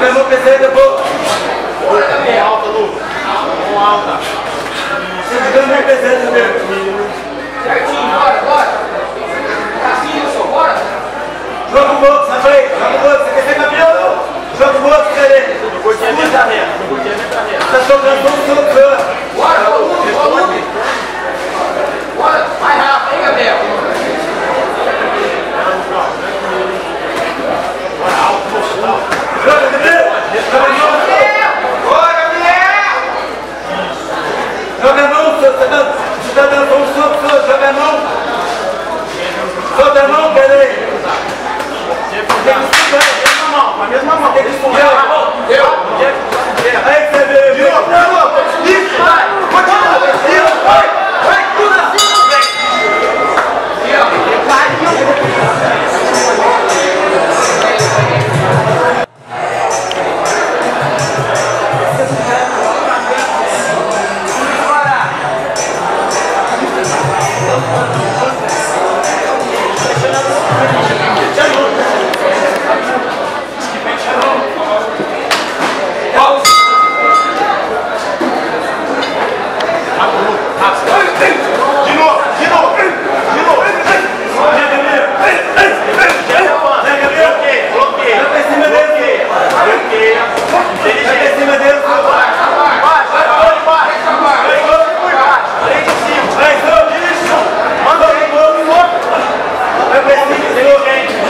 Acabou pensando, eu vou. É alta, Lu. Mão alta. Se não me pensando, meu. Certinho, bora, bora. Cassinho, só bora. Joga o bolso, na frente. Joga o bolso. Você quer ser campeão ou? Joga o bolso, cadê? Não curtia nem carreira. Não curtia carreira. Tá jogando todo o campo. okay?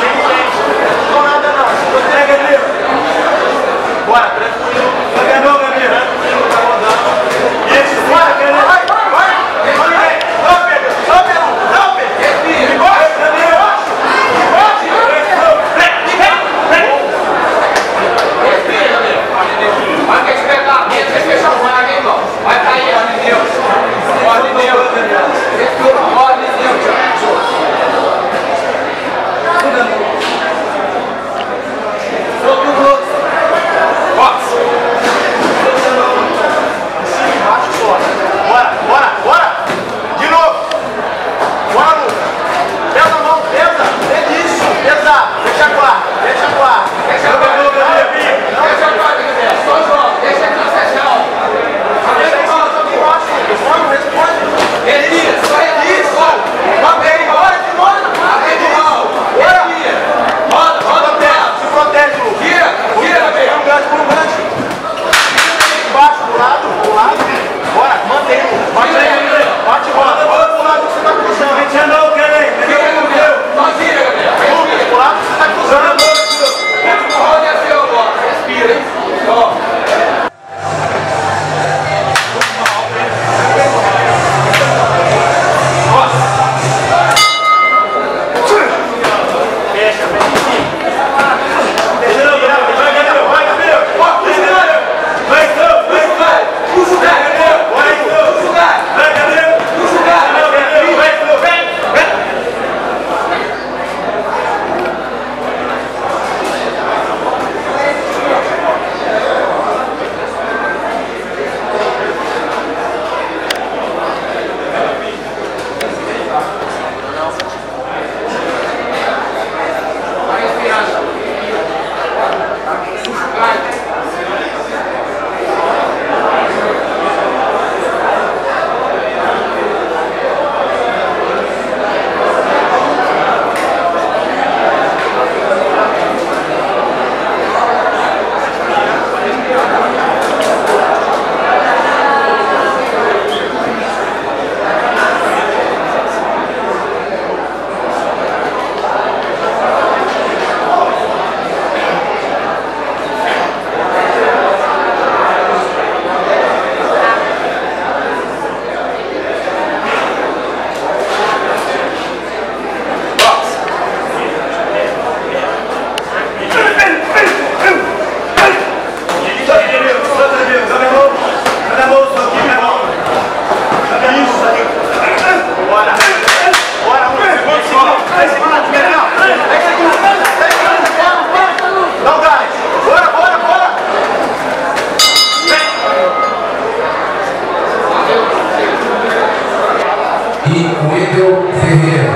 e Wendel Ferreira.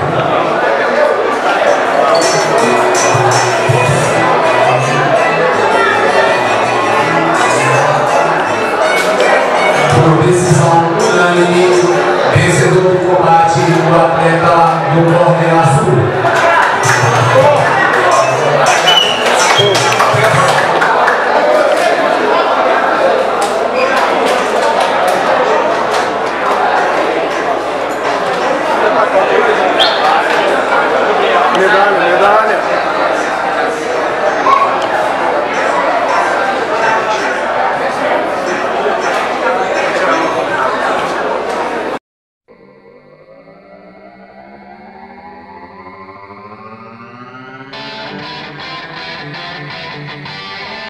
Por decisão unânime, vencedor do combate, o atleta do Cordeiro Azul.